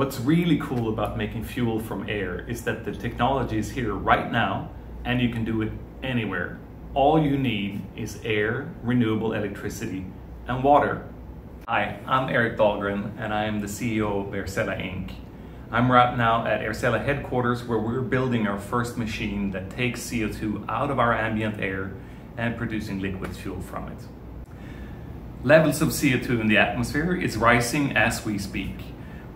What's really cool about making fuel from air is that the technology is here right now and you can do it anywhere. All you need is air, renewable electricity, and water. Hi, I'm Eric Dahlgren and I am the CEO of Aircela Inc. I'm right now at Aircela headquarters where we're building our first machine that takes CO2 out of our ambient air and producing liquid fuel from it. Levels of CO2 in the atmosphere is rising as we speak.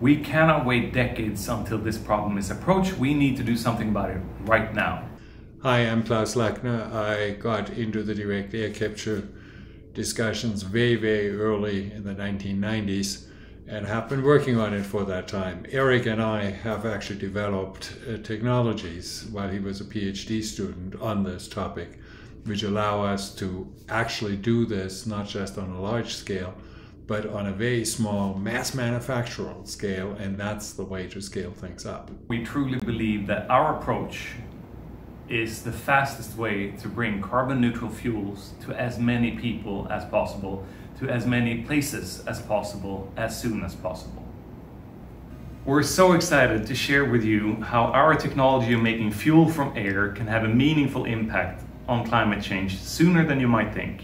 We cannot wait decades until this problem is approached. We need to do something about it right now. Hi, I'm Klaus Lackner. I got into the direct air capture discussions very, very early in the 1990s and have been working on it for that time. Eric and I have actually developed uh, technologies while he was a PhD student on this topic, which allow us to actually do this not just on a large scale, but on a very small mass manufacturing scale, and that's the way to scale things up. We truly believe that our approach is the fastest way to bring carbon neutral fuels to as many people as possible, to as many places as possible, as soon as possible. We're so excited to share with you how our technology of making fuel from air can have a meaningful impact on climate change sooner than you might think.